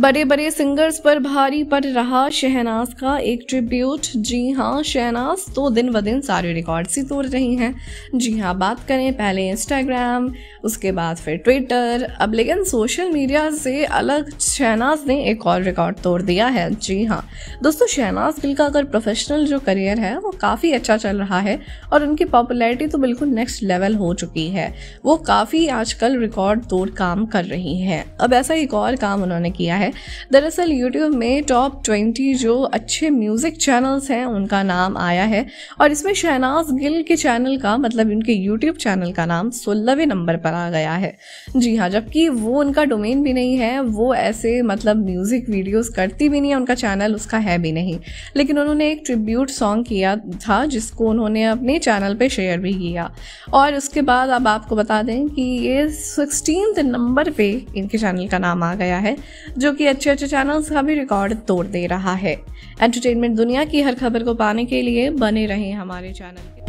बड़े बड़े सिंगर्स पर भारी पड़ रहा शहनाज का एक ट्रिब्यूट। जी हाँ शहनाज तो दिन ब दिन सारे रिकॉर्ड्स ही तोड़ रही हैं। जी हाँ बात करें पहले इंस्टाग्राम उसके बाद फिर ट्विटर अब लेकिन सोशल मीडिया से अलग शहनाज ने एक और रिकॉर्ड तोड़ दिया है। जी हाँ दोस्तों शहनाज गिल का अगर प्रोफेशनल जो करियर है, वो काफ़ी अच्छा चल रहा है और उनकी पॉपुलैरिटी तो बिल्कुल नेक्स्ट लेवल हो चुकी है। वो काफ़ी आजकल रिकॉर्ड तोड़ काम कर रही हैं। अब ऐसा एक और काम उन्होंने किया है दरअसल यूट्यूब में टॉप ट्वेंटी जो अच्छे म्यूज़िक चैनल्स हैं, उनका नाम आया है। और इसमें शहनाज गिल के चैनल का मतलब उनके यूट्यूब चैनल का नाम सोलहवें नंबर पर आ गया है। जी हाँ जबकि वो उनका डोमेन भी नहीं है, वो ऐसे मतलब म्यूज़िक वीडियोस करती भी नहीं है, उनका चैनल उसका है भी नहीं। लेकिन उन्होंने एक ट्रिब्यूट सॉन्ग किया था, जिसको उन्होंने अपने चैनल पे शेयर भी किया। और उसके बाद अब आपको बता दें कि ये सिक्सटीन नंबर पे इनके चैनल का नाम आ गया है, जो कि अच्छे अच्छे चैनल्स का भी रिकॉर्ड तोड़ दे रहा है। एंटरटेनमेंट दुनिया की हर खबर को पाने के लिए बने रहे हमारे चैनल